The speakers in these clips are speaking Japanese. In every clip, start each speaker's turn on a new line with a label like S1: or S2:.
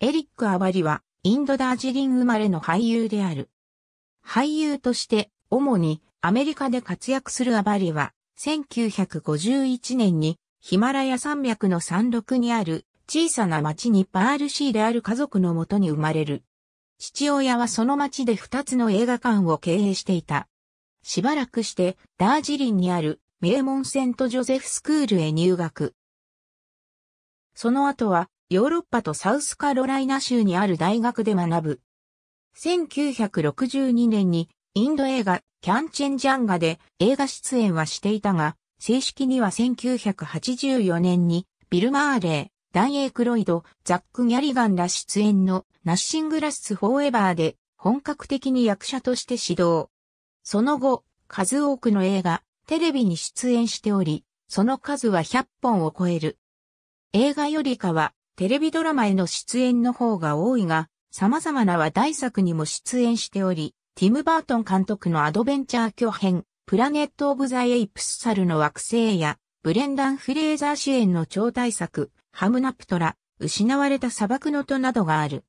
S1: エリック・アバリは、インドダージリン生まれの俳優である。俳優として、主にアメリカで活躍するアバリは、1951年にヒマラヤ山脈の山麓にある小さな町にパールシーである家族のもとに生まれる。父親はその町で二つの映画館を経営していた。しばらくしてダージリンにある名門セントジョゼフスクールへ入学。その後はヨーロッパとサウスカロライナ州にある大学で学ぶ。1962年にインド映画キャンチェンジャンガで映画出演はしていたが、正式には1984年にビル・マーレー、ダン・エイクロイド、ザック・ギャリガンら出演のナッシングラス・フォーエバーで本格的に役者として指導。その後、数多くの映画、テレビに出演しており、その数は100本を超える。映画よりかはテレビドラマへの出演の方が多いが、様々な話題作にも出演しており、ティム・バートン監督のアドベンチャー巨編、プラネット・オブ・ザ・エイプス・サルの惑星や、ブレンダン・フレーザー主演の超大作、ハムナプトラ、失われた砂漠の戸などがある。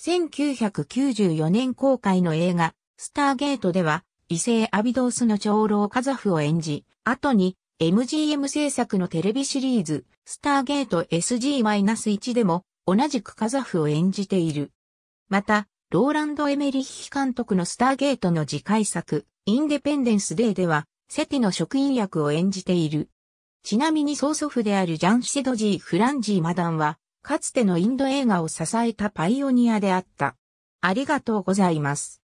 S1: 1994年公開の映画、スターゲートでは、異性アビドースの長老カザフを演じ、後に MGM 制作のテレビシリーズ、スターゲート SG-1 でも同じくカザフを演じている。また、ローランド・エメリッヒ監督のスターゲートの次回作、インデペンデンス・デーでは、セティの職員役を演じている。ちなみに曽祖父であるジャン・シェドジー・フランジー・マダンは、かつてのインド映画を支えたパイオニアであった。ありがとうございます。